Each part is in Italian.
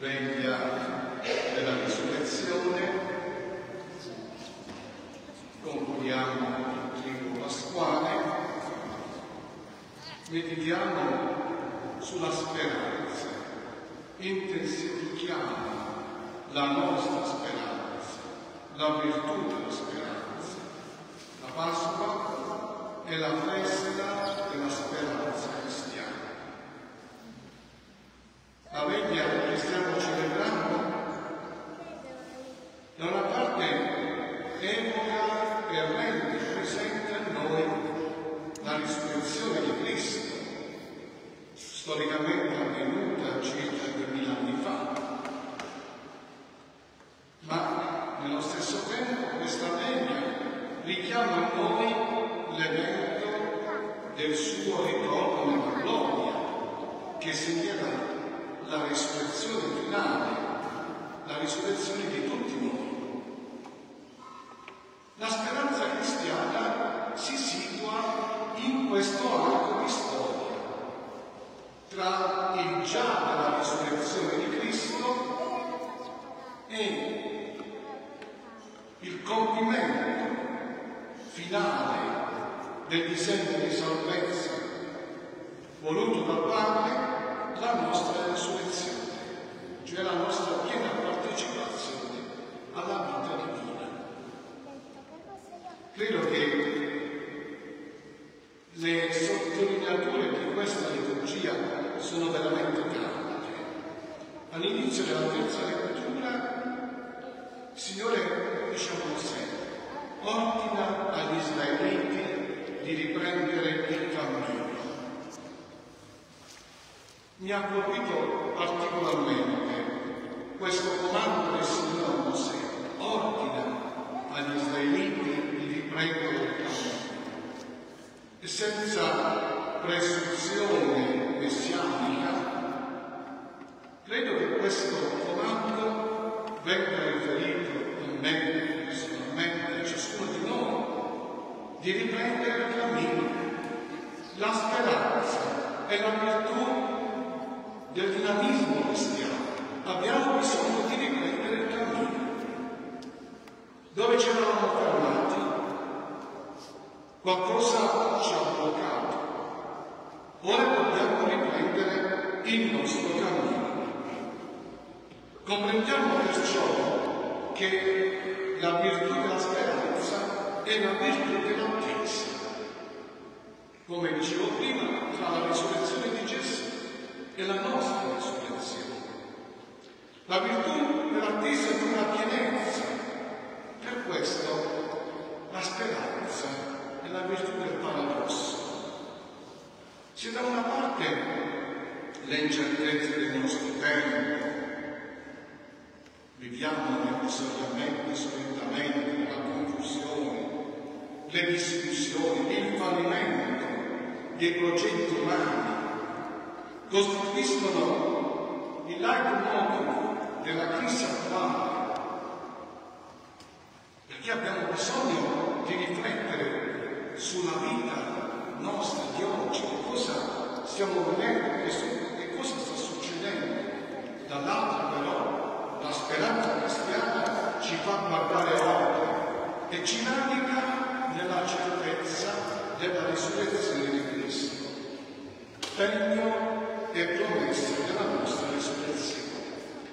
veglia della risurrezione, concludiamo il trigo pasquale, meditiamo sulla speranza, intensifichiamo la nostra speranza, la virtù della speranza. La Pasqua è la festa della speranza cristiana. La veglia che stiamo celebrando da una parte evoca e rende presente a noi la risurrezione di Cristo, storicamente avvenuta circa duemila anni fa, ma nello stesso tempo questa veglia richiama a noi l'evento del suo ritorno nella gloria, che segnerà la risurrezione finale, la risurrezione di tutti noi. La speranza cristiana si situa in questo arco di storia, tra il già della risurrezione di Cristo e il compimento finale del disegno di salvezza voluto dal Padre la nostra risurrezione, cioè la nostra piena partecipazione alla vita divina. Credo che le sottolineature di questa liturgia sono veramente. All'inizio della terza lettura, il Signore, diciamo sempre, ordina agli israeliti di riprendere il cammino. Mi ha colpito particolarmente questo comando del Signore Mosè, ordina agli israeliti di riprendere il cammino. E senza presunzione messianica, credo che questo comando venga riferito a me personalmente, a ciascuno di noi, di riprendere il cammino. La speranza è la virtù del dinamismo cristiano. Abbiamo bisogno di riprendere il cammino. Dove ci eravamo fermati? Qualcosa ci ha bloccato. Ora dobbiamo riprendere il nostro cammino. Comprendiamo perciò che la virtù della speranza è la virtù dell'attesa. Come dicevo prima, tra la risurrezione di Gesù e la nostra risurrezione. La virtù dell'attesa di una pienezza. Per questo la speranza è la virtù del paradosso. Se da una parte le incertezze del nostro tempo, le discussioni, il fallimento dei progetti umani, costituiscono il leitmotiv della crisi attuale, perché abbiamo bisogno di riflettere sulla vita nostra di oggi, cosa stiamo vedendo e cosa sta succedendo. Dall'altra però la speranza cristiana ci fa guardare oltre e ci radica nella certezza della risurrezione di Cristo. Tegno e promesse della nostra risurrezione.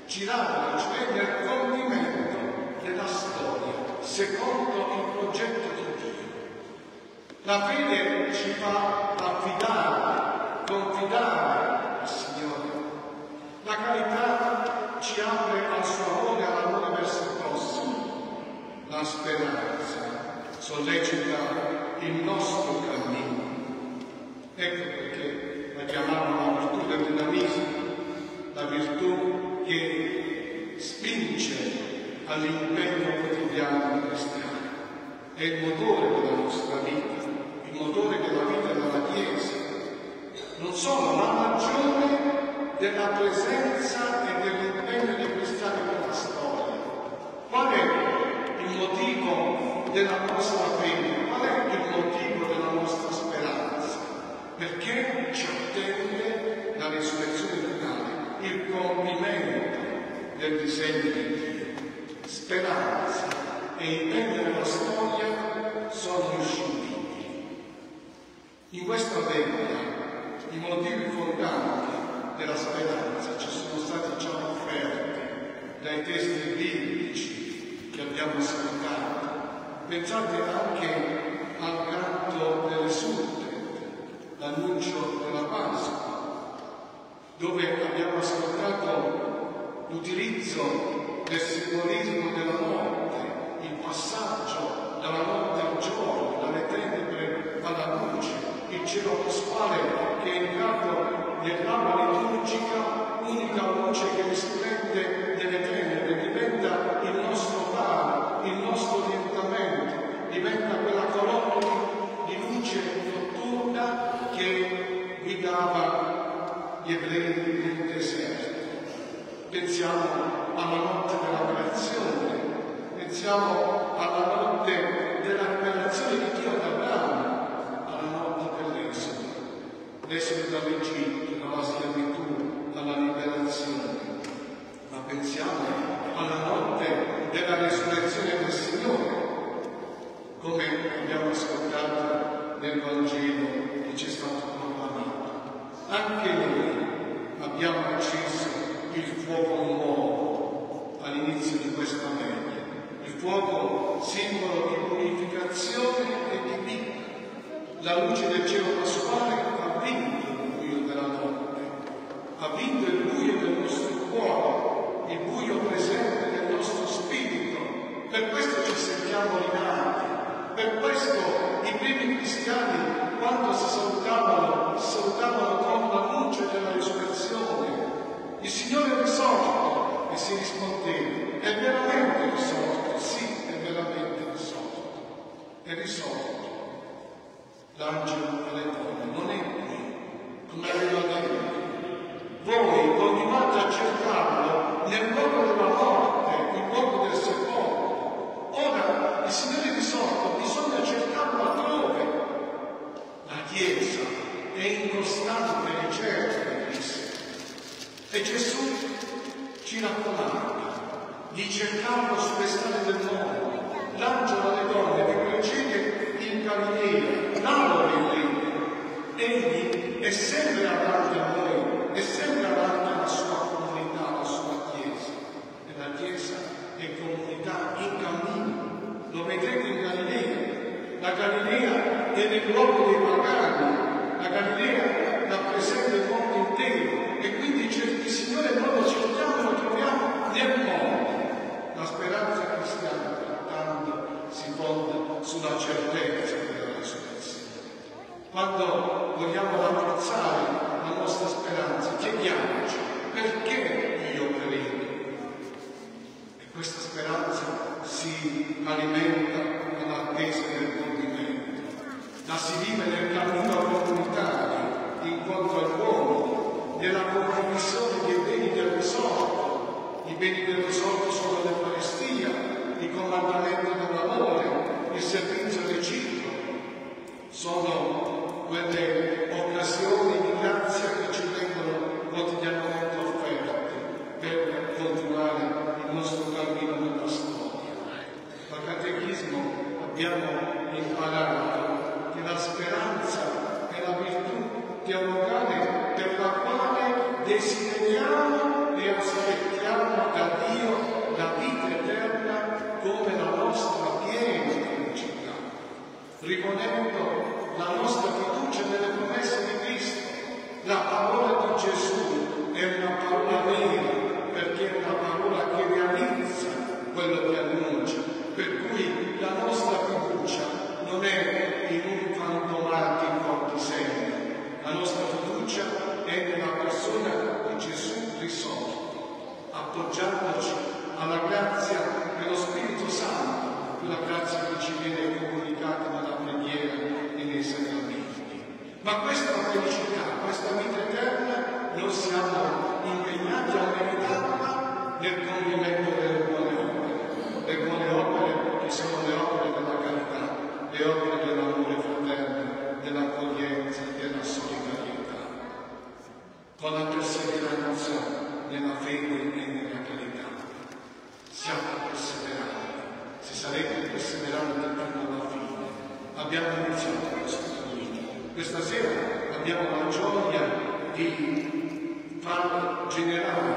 Girare, cioè nel compimento della storia, secondo il progetto di Dio. La fede ci fa affidare, confidare al Signore. La carità ci apre al suo amore, all'amore verso il prossimo. La speranza sollecita il nostro cammino. Ecco perché la chiamavano la virtù del dinamismo, la virtù che spinge all'impegno quotidiano cristiano. È il motore della nostra vita, il motore della vita della Chiesa. Non solo, la ragione della presenza e dell'impegno dei cristiani nella storia. Qual è il motivo della nostra fede? Qual è il motivo della nostra speranza? Perché ci attende la risurrezione finale, il compimento del disegno di Dio. Speranza e impegno nella storia sono inscindibili. In questa veglia i motivi fondanti della speranza ci sono stati già offerti dai testi biblici che abbiamo ascoltato. Pensate anche al canto delle sutte, l'annuncio della Pasqua, dove abbiamo ascoltato l'utilizzo del simbolismo della morte, il passaggio dalla notte al giorno, dalle tenebre alla luce, il cielo pasquale che è entrato nell'aula liturgica, unica luce che risplende nelle tenebre, diventa il nostro pane, il nostro diventa quella colonna di luce notturna che guidava gli ebrei nel deserto. Pensiamo alla notte della creazione, pensiamo alla notte della rivelazione di Dio ad Abramo, alla notte dell'esodo, l'esodo dall'Egitto, dalla schiavitù, dalla liberazione. Ma pensiamo alla notte della risurrezione del Signore, come abbiamo ascoltato nel Vangelo che ci è stato proclamato. Anche noi abbiamo acceso il fuoco nuovo all'inizio di questa media, il fuoco simbolo di purificazione e di vita. La luce del cielo pasquale ha vinto il buio della notte, ha vinto il buio del nostro cuore, il buio presente del nostro spirito. Per questo ci sentiamo rinati, per questo i primi cristiani, quando si salutavano, salutavano con la luce della risurrezione. Il Signore è risorto e si rispondeva, è veramente risorto, sì, è veramente risorto, è risorto. L'angelo alle donne non è qui, come aveva detto. Voi continuate a cercarlo nel luogo della morte, il luogo del sepolcro. Ora il Signore è risorto, bisogna cercarlo altrove. La Chiesa è in costante ricerca di Cristo. E Gesù ci raccomanda di cercarlo sulle strade del mondo. L'angelo alle donne vi precede in Galilea, là lo vedrete. Egli è sempre davanti a noi, è sempre davanti alla sua comunità, alla sua Chiesa. E la Chiesa è comunità in cammino. Lo vedrete in Galilea. La Galilea è nel luogo dei pagani, la Galilea rappresenta il mondo intero e quindi il Signore noi lo cerchiamo e lo troviamo nel mondo. La speranza cristiana pertanto si fonda sulla certezza della risurrezione. Quando vogliamo rafforzare la nostra speranza, chiediamoci perché io credo. E questa speranza si alimenta nell'attesa del compimento. La si vive nel cammino comunitario, incontro all'uomo, nella condivisione dei beni del risorto. I beni del risorto sono l'Eucaristia, i comandamenti dell'amore, il servizio reciproco. Quelle occasioni di grazia che ci vengono quotidianamente offerte per continuare il nostro cammino nella storia. Al catechismo abbiamo imparato che la speranza è la virtù teologale per la quale desideriamo e aspettiamo da Dio la vita eterna come la nostra piena felicità, riponendo la nostra fiducia nelle promesse di Cristo. La parola di Gesù è una parola vera perché è una parola che realizza quello che annuncia, per cui la nostra fiducia non è in un fantomatico disegno, la nostra fiducia è nella persona di Gesù risorto, appoggiandoci alla grazia dello Spirito Santo, quella grazia che ci viene comunicata nella preghiera e nei sacramenti. Ma questa felicità, questa vita eterna, noi siamo impegnati a meritarla nel compimento delle buone opere, le buone opere che sono le opere della carità, le opere dell'amore fraterno, dell'accoglienza, della solidarietà, con la perseveranza nella fede e nella carità. abbiamo iniziato questo cammino. Questa sera abbiamo la gioia di far generare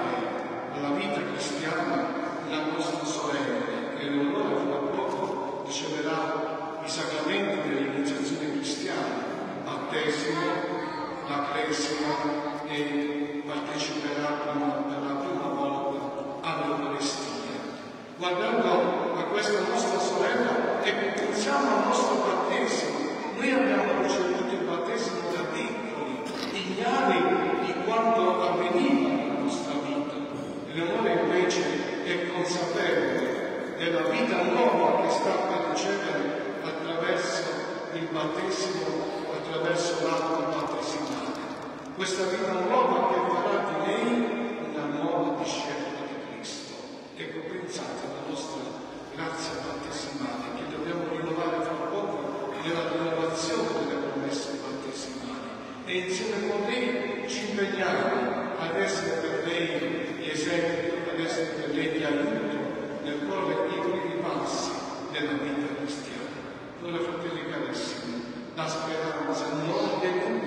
alla vita cristiana la nostra sorella, che Leonora fra poco riceverà i sacramenti dell'iniziazione cristiana, battesimo, la cresima e parteciperà per la prima volta all'Eucaristia. Guardando a questa nostra sorella e pensiamo al nostro battesimo, noi abbiamo ricevuto il battesimo da piccoli, ignari di quanto avveniva nella nostra vita. Leonora invece è consapevole della vita nuova che sta per ricevere attraverso battesimo, attraverso l'atto battesimale. Questa vita nuova che farà di lei una nuova discepola di Cristo. Ecco, pensate alla nostra grazia battesimale che dobbiamo rinnovare fra poco nella rinnovazione delle promesse battesimali e insieme con lei ci impegniamo ad essere per lei di esempio, ad essere per lei di aiuto nel correre i primi passi della vita cristiana. Allora, fratelli carissimi, la speranza non delude, perché